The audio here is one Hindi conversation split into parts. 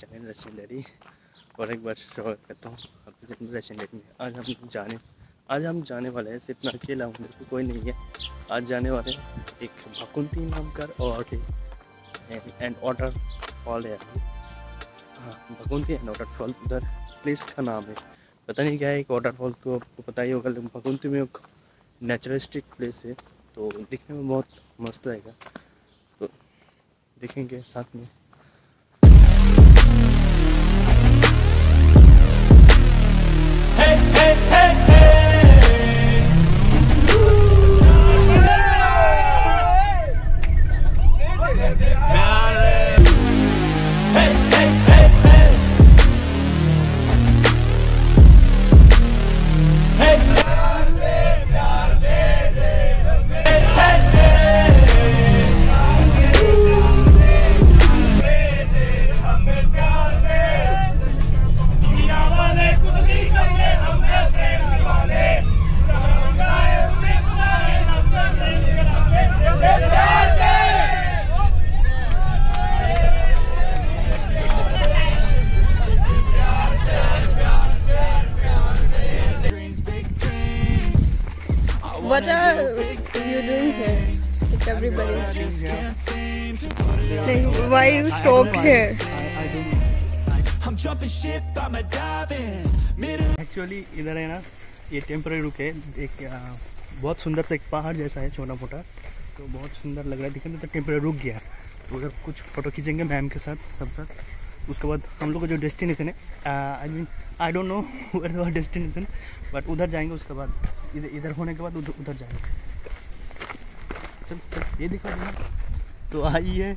चैनल रशियन डेरी और एक बार स्वागत करता हूँ। आपके चैनल रशियन डेरी में आज हम जाने, आज हम जाने वाले हैं सिर्फ़ मैं अकेला हूँ मेरे को, कोई नहीं है। आज जाने वाले हैं एक भकुंती नाम कर और एंड वाटर फॉल है। हाँ भकुंती एंड वाटर फॉल उधर प्लेस का नाम है। पता नहीं क्या है, एक वाटरफॉल तो आपको पता ही होगा, लेकिन भकुंती में एक नेचुरलिस्टिक प्लेस है तो दिखने में बहुत मस्त रहेगा। तो देखेंगे साथ में। Hey. एक्चुअली इधर है ना, ये टेम्पररी रुक एक बहुत सुंदर सा एक पहाड़ जैसा है, छोटा मोटा। तो बहुत सुंदर लग रहा है। दिखने तो टेम्पररी रुक गया। तो उधर कुछ फ़ोटो खींचेंगे मैम के साथ, सब साथ। उसके बाद हम लोग का जो डेस्टिनेशन है I mean I don't know where our destination but उधर जाएँगे उसके बाद। इधर इधर होने के बाद उधर उधर जाएँगे। चल चल, ये दिखा देना तो आइए,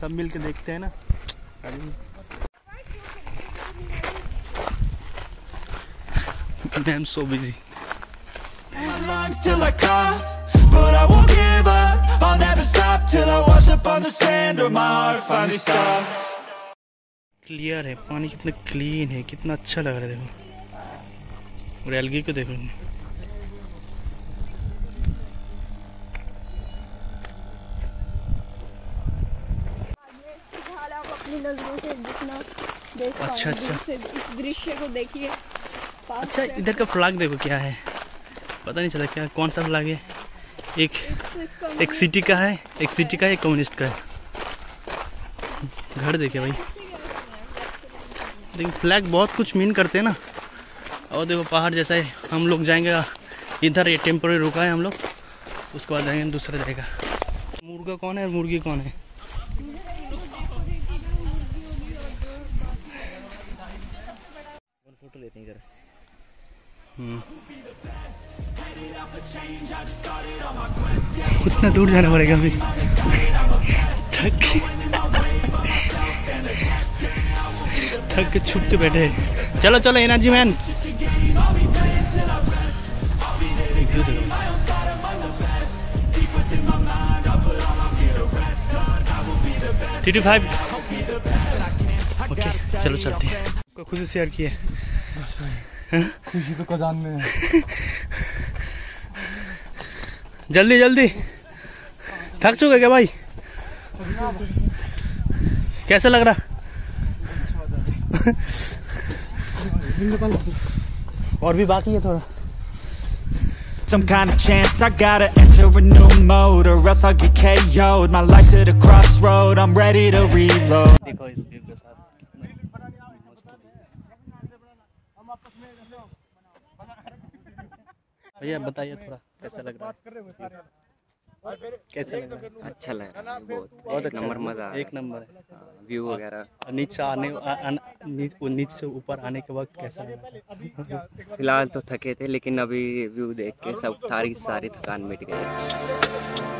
सब मिल देखते हैं ना। So busy my lungs till I cough But I won't give up I'll never stop till I wash up on the sand Or my heart finally stops clear है पानी कितना क्लीन है कितना अच्छा लग रहा है देखो और एलगी को देखो फ़िलहाल आप अपनी नज़रों से जितना देख अच्छा, अच्छा। से इस दृश्य को देखिए अच्छा इधर का फ्लैग देखो क्या है। पता नहीं चला क्या कौन सा फ्लैग है? एक एक सिटी का है एक सिटी का है एक कम्युनिस्ट का है। घर देखे भाई। देखिए फ्लैग बहुत कुछ मीन करते हैं ना। और देखो पहाड़ जैसा है हम लोग जाएँगे इधर ये टेम्पोरी रुका है हम लोग। उसके बाद जाएँगे दूसरा जाएगा मुर्गा कौन है और मुर्गी कौन है? फ़ोटो लेते हैं इधर। उतना दूर जाना पड़ेगा अभी। थक के थक के छुप के बैठे। चलो चलो energy man. Three five. Okay चलो चलते हैं। आपको खुशी शेयर किए खुशी तो कजान में है जल्दी जल्दी थक चुके क्या भाई कैसा लग रहा और भी बाकी है थोड़ा Some kind of chance I gotta enter a new mode Or else I'll get KO'd My life's at a crossroad I'm ready to reload देखो इस व्यू के साथ कितना मस्त भैया बताइए थोड़ा कैसा लग रहा है? कैसा लग रहा है? अच्छा लग रहा है बहुत बहुत अच्छा नंबर मज़ा एक नंबर है। व्यू वगैरह। नीचे आने नीच, से ऊपर आने के वक्त कैसा लग फ़िलहाल तो थके थे लेकिन अभी व्यू देख के सब सारी सारी थकान मिट गई।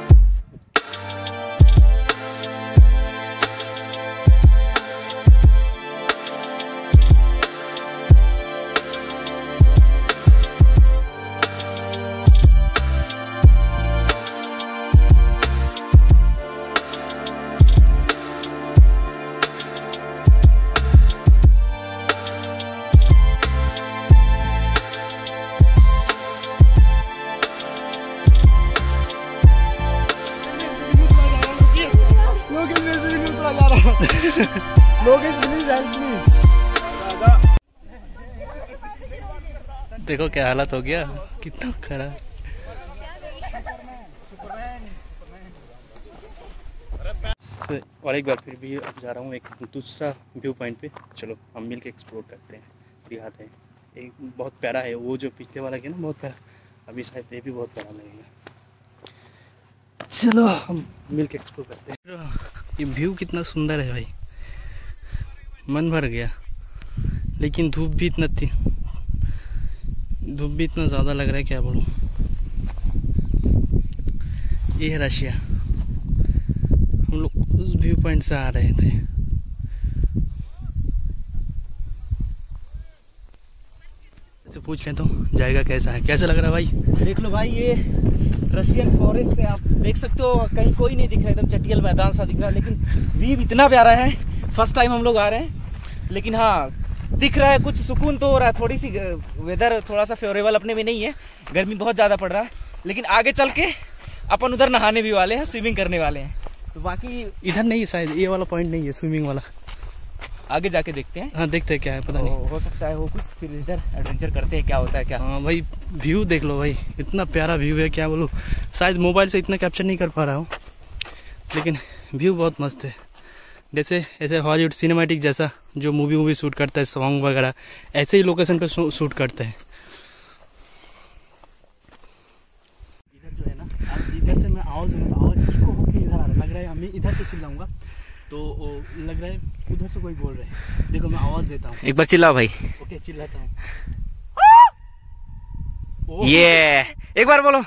देखो क्या हालत हो गया। कितना खराब और एक बार फिर भी अब जा रहा हूँ एक दूसरा व्यू पॉइंट पे। चलो हम मिल के एक्सप्लोर करते हैं दिखाते हैं। एक बहुत प्यारा है वो जो पिछले वाला गया ना बहुत प्यारा। अभी शायद ये भी बहुत प्यारा लगेगा। चलो हम मिल के एक्सप्लोर करते हैं। ये व्यू कितना सुंदर है भाई। मन भर गया। लेकिन धूप भी इतना थी धूप भी इतना ज़्यादा लग रहा है, क्या बोलूँ। ये है रशिया। हम लोग उस व्यू पॉइंट से आ रहे थे। पूछ लेता हूँ, जाएगा कैसा है? कैसा लग रहा है भाई? देख लो भाई, ये रशियन फॉरेस्ट है आप देख सकते हो, कहीं कोई नहीं दिख रहा, एकदम चटियल मैदान सा दिख रहा है लेकिन व्यू इतना प्यारा है। फ़र्स्ट टाइम हम लोग आ रहे हैं, लेकिन हाँ दिख रहा है, कुछ सुकून तो हो रहा है थोड़ी सी वेदर थोड़ा सा फेवरेबल अपने में नहीं है, गर्मी बहुत ज़्यादा पड़ रहा है, लेकिन आगे चल के अपन उधर नहाने भी वाले हैं स्विमिंग करने वाले हैं। तो बाकी इधर नहीं शायद, ये वाला पॉइंट नहीं है स्विमिंग वाला। आगे जाके देखते हैं। हाँ देखते हैं क्या है पता नहीं। हो सकता है वो कुछ फिर इधर एडवेंचर करते हैं क्या होता है क्या। हाँ भाई व्यू देख लो भाई इतना प्यारा व्यू है क्या बोलूँ। शायद मोबाइल से इतना कैप्चर नहीं कर पा रहा हूँ लेकिन व्यू बहुत मस्त है। जैसे ऐसे हॉलीवुड सिनेमैटिक जैसा जो मूवी वूवी शूट करता है सॉन्ग वगैरह ऐसे ही लोकेशन पे शूट करते हैं। इधर जो है ना अब इधर से मैं आवाज़ आवाज़ इको होके इधर आ रहा लग रहा है हमें इधर से चिल्लाऊँगा तो लग रहा है उधर से कोई बोल रहा है। देखो मैं आवाज़ देता हूँ। एक बार चिल्लाओ भाई। ओके चिल्लाता हूँ। ये एक बार बोलो।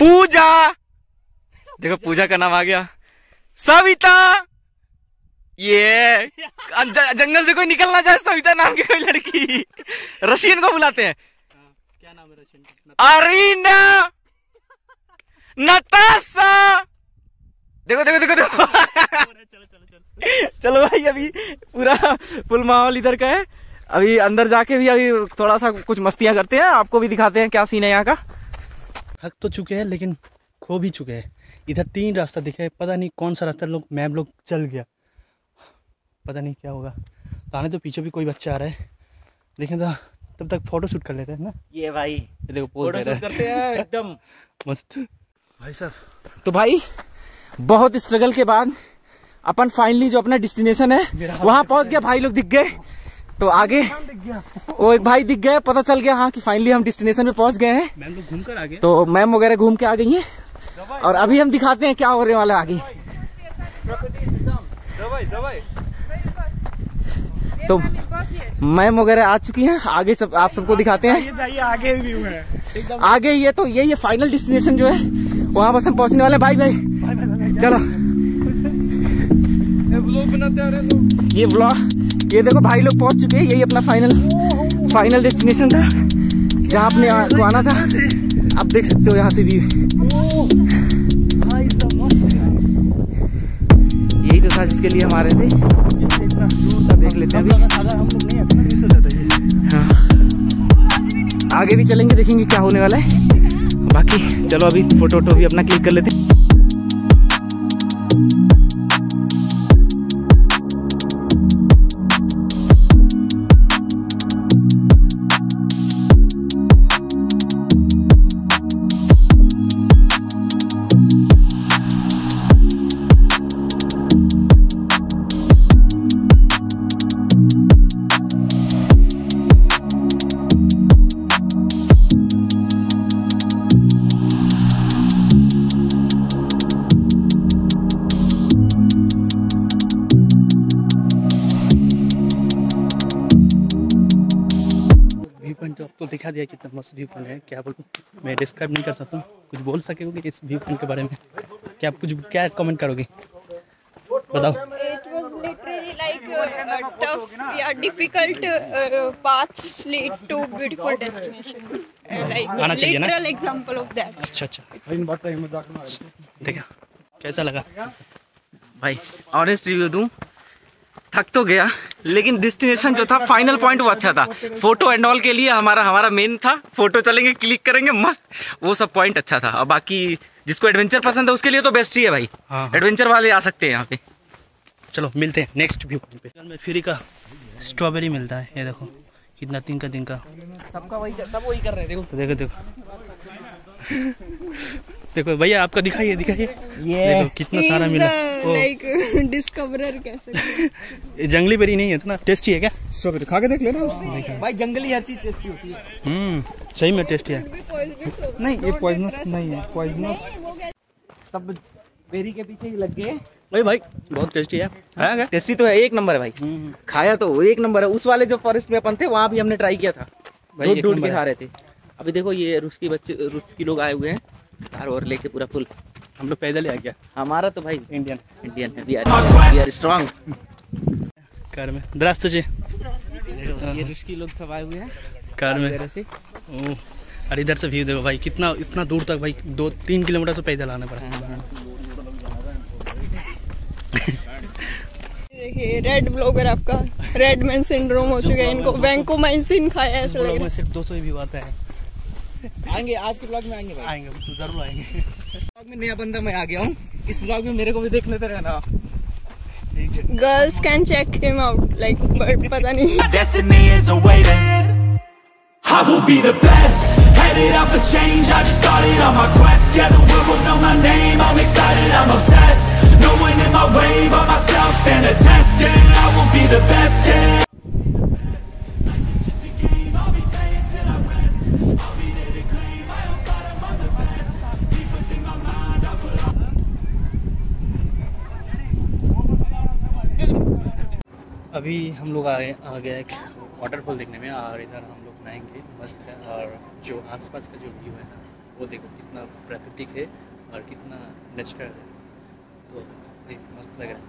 पूजा। देखो पूजा का नाम आ गया। सविता। ये जंगल से कोई निकलना चाहे सविता नाम की कोई लड़की। रशियन को बुलाते हैं। क्या नाम है रशियन अरीना। नताशा। देखो देखो देखो देखो। चलो चलो चलो चलो भाई अभी पूरा फुल माहौल इधर का है। अभी अंदर जाके भी अभी थोड़ा सा कुछ मस्तियाँ करते हैं आपको भी दिखाते हैं क्या सीन है यहाँ का। थक तो चुके हैं लेकिन खो भी चुके हैं। इधर तीन रास्ता दिखा है पता नहीं कौन सा रास्ता लोग मैम लोग चल गया। पता नहीं क्या होगा। आने तो पीछे भी कोई बच्चा आ रहा है। लेकिन तो तब तक फ़ोटो शूट कर लेते हैं ना। ये भाई ये देखो पोज फ़ोटो शूट करते हैं एकदम। मस्त। भाई साहब तो भाई बहुत स्ट्रगल के बाद अपन फाइनली जो अपना डेस्टिनेशन है वहाँ पहुँच गया भाई लोग दिख गए। तो आगे वो एक भाई दिख गए पता चल गया हाँ कि फाइनली हम डेस्टिनेशन पे पहुँच गए हैं। मैम लोग घूम कर आ गए। तो मैम वगैरह घूम के आ गई हैं। और अभी हम दिखाते हैं क्या होने वाला है आगे। तो मैम वगैरह आ चुकी हैं। आगे सब आप सबको दिखाते हैं। आगे व्यू है। आगे ये तो यही है फाइनल डेस्टिनेशन जो है। वहाँ बस हम पहुँचने वाले भाई भाई। चलो। ये ब्लॉग ये देखो भाई लोग पहुँच चुके हैं यही अपना फाइनल फाइनल डेस्टिनेशन था जहाँ अपने आ- को आना था। आप देख सकते हो यहाँ से भी यही तो था जिसके लिए हम आ रहे थे। तो देख लेते हैं अभी। है हाँ। आगे भी चलेंगे देखेंगे क्या होने वाला है। बाकी चलो अभी फ़ोटो वोटो भी अपना क्लिक कर लेते हैं। दिखा दिया कितना मस्त व्यू पॉइंट है क्या बोलूँ मैं डिस्क्राइब नहीं कर सकता कुछ बोल सकोगे इस व्यू पॉइंट के बारे में क्या आप कुछ क्या कमेंट करोगे बताओ It was literally like uh, a tough, yeah, difficult uh, paths lead to beautiful destination. Uh, like आना चाहिए ना? literal example of that. अच्छा अच्छा देखा कैसा लगा भाई ऑनेस्ट रिव्यू दूँ थक तो गया लेकिन डेस्टिनेशन जो था फाइनल पॉइंट वो अच्छा था। फ़ोटो एंड ऑल के लिए हमारा हमारा मेन था। फ़ोटो चलेंगे क्लिक करेंगे मस्त। वो सब पॉइंट अच्छा था। और बाकी जिसको एडवेंचर पसंद है उसके लिए तो बेस्ट ही है भाई। हाँ, हाँ। एडवेंचर वाले आ सकते हैं यहाँ पे। चलो मिलते हैं नेक्स्ट व्यू पॉइंट पे में फ्री का स्ट्रॉबेरी मिलता है। ये देखो कितना तिनका तिनका सबका वही सब वही कर रहे हैं देखो। देखो देखो। देखो भैया आपका दिखाइए दिखाइए। देखो कितना सारा मिला। लाइक डिस्कवरर ये जंगली बेरी नहीं है इतना टेस्टी है क्या? स्ट्रॉबेरी खा के देख लेना। भाई जंगली हर चीज़ टेस्टी होती है। हम्म सही में टेस्टी है। नहीं ये पॉइजनस नहीं है पॉइजनस सब बेरी के पीछे ही लग गए। भाई भाई बहुत टेस्टी है। है क्या? टेस्टी तो है एक नंबर है भाई। हम्म, खाया तो एक नंबर है। उस वाले जो फॉरेस्ट में अपन थे वहाँ भी हमने ट्राई किया था। भाई ढूंढ के खा रहे थे। अभी देखो ये रूस की बच्चे रूस की लोग आए हुए हैं। कार और लेके पूरा फुल हम लोग पैदल ही आ गया। हमारा तो भाई इंडियन इंडियन है। We are we are strong car में। दरास्त जी। ये रुस्की लोग थवाए हुए हैं। कार में। से। ओह अरे इधर से व्यू देखो भाई कितना इतना दूर तक भाई दो तीन किलोमीटर तो पैदल आना पड़ा। हाँ, हाँ। देखिए रेड ब्लॉगर आपका। रेड मैन सिंड्रोम हो चुका है इनको। वैंकोमाइसिन खाया है ऐसा लग रहा है। सिर्फ़ 200 ही व्यू आता है। आएँगे आज के ब्लॉग में आएँगे भाई आएँगे ज़रूर आएँगे ब्लॉग में नया बंदा मैं आ गया हूँ इस ब्लॉग में मेरे को भी देखने तो रहना girls can check him out like but पता नहीं. I will be the best. Headed out for change. I just started on my quest. Yeah, the world will know my name. I'm excited, I'm obsessed. No one in my way but myself and a test. Yeah, I will be the best. Yeah. अभी हम लोग आ आ गए एक वाटरफॉल देखने में और इधर हम लोग नहाएँगे, मस्त है। और जो आसपास का जो व्यू है ना, वो देखो कितना प्राकृतिक है और कितना नेचुरल है। तो मस्त लग रहा है।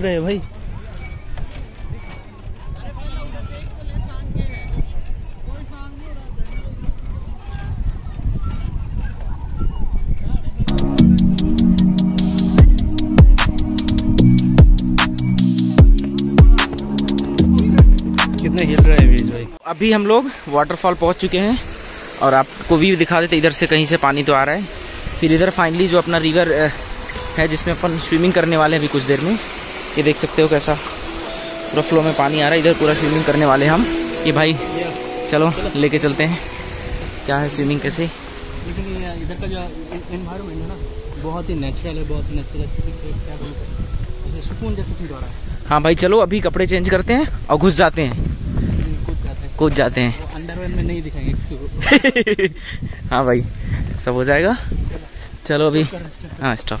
हिल रहा है भाई। कितने हिल रहा है भाई? अभी हम लोग वाटरफॉल पहुँच चुके हैं और आपको व्यू दिखा देते इधर से कहीं से पानी तो आ रहा है। फिर इधर फाइनली जो अपना रिवर है जिसमें अपन स्विमिंग करने वाले हैं अभी कुछ देर में ये देख सकते हो कैसा पूरा फ्लो में पानी आ रहा है। इधर पूरा स्विमिंग करने वाले हम। ये भाई चलो लेके चलते हैं। क्या है स्विमिंग कैसे? लेकिन इधर का जो एनवायरनमेंट है ना बहुत ही नेचुरल है बहुत ही। नेचुरल सुकून जैसे फील हो रहा है। हाँ भाई चलो अभी कपड़े चेंज करते हैं और घुस जाते हैं। कुछ जाते हैं। कूद जाते हैं। अंडरवेयर में नहीं दिखाएँगे। हाँ भाई सब हो जाएगा। चलो अभी। हाँ स्टॉप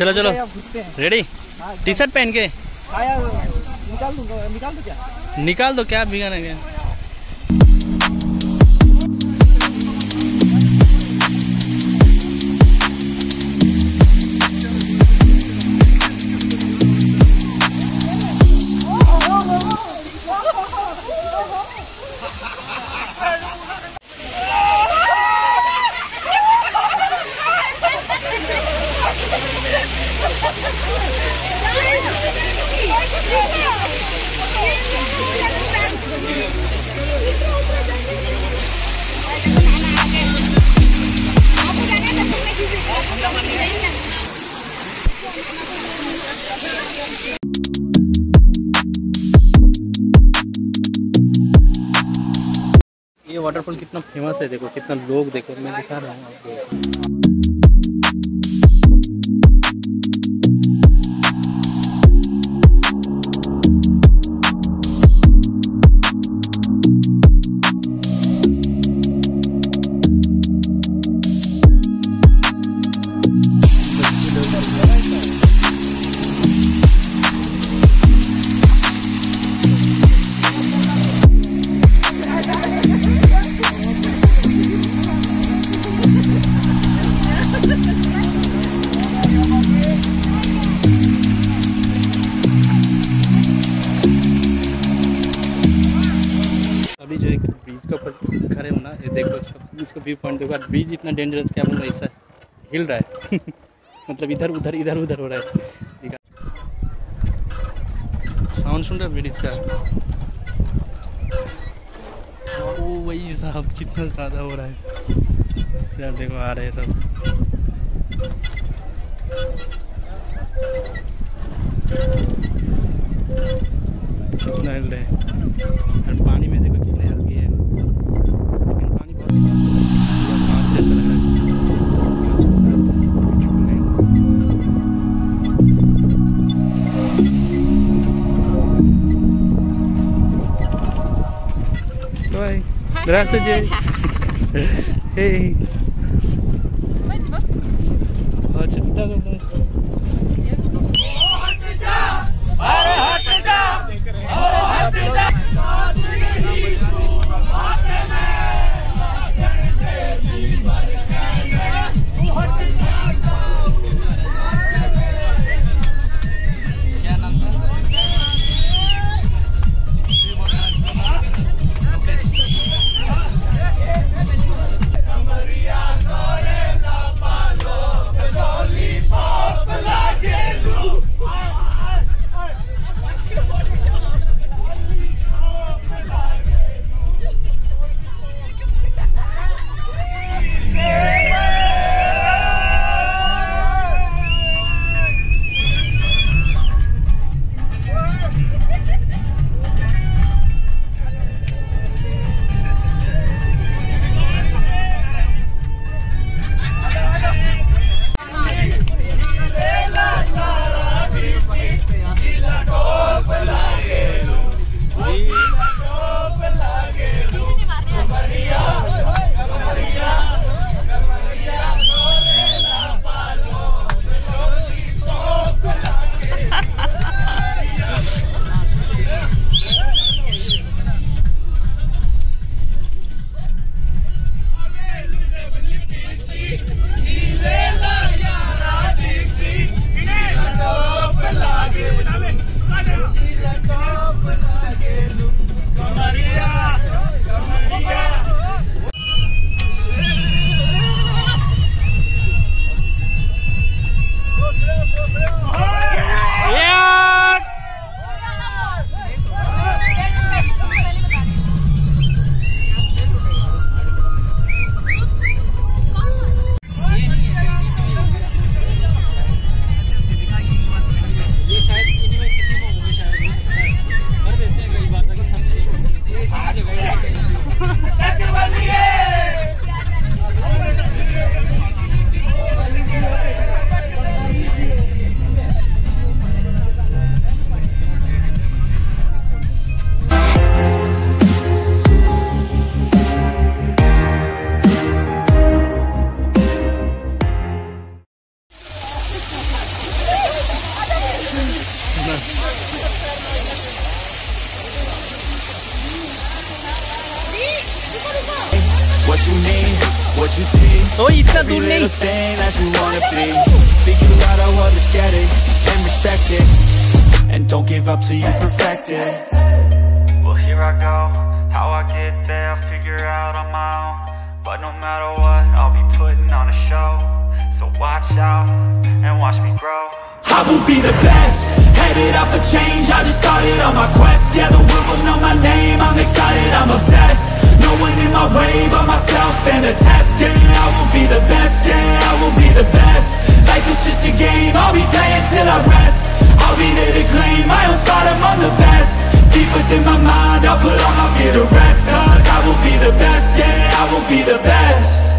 चलो चलो। रेडी टी शर्ट पहन के? निकाल दो क्या? निकाल दो क्या भिगाने के वाटरफॉल कितना फ़ेमस है देखो कितना लोग देखो मैं दिखा रहा हूँ आपको। ये देखो इसका इसका व्यू पॉइंट देखो ब्रिज इतना डेंजरस क्या बोलूँ, ऐसा हिल रहा है। मतलब इधर, उधर इधर, उधर हो रहा है। साउंड सुन रहे ब्रिज का? ओ वही साहब, कितना ज़्यादा हो रहा है। यार देखो, आ रहे हैं सब। कितना हिल रहे हैं। पानी में देखो Graças a Deus. hey. Up till you perfect it Well, here I go. How I get there, I'll figure out on my own. But no matter what, I'll be putting on a show. So watch out and watch me grow. I will be the best Headed out for change, I just started on my quest Yeah, the world will know my name, I'm excited, I'm obsessed No one in my way but myself and a test Yeah, I will be the best, yeah, I will be the best Life is just a game, I'll be playing till I rest. I'll be there to claim my own spot. Among the best. Deep within my mind I'll put all my fear to rest. Cause I will be the best, yeah, I will be the best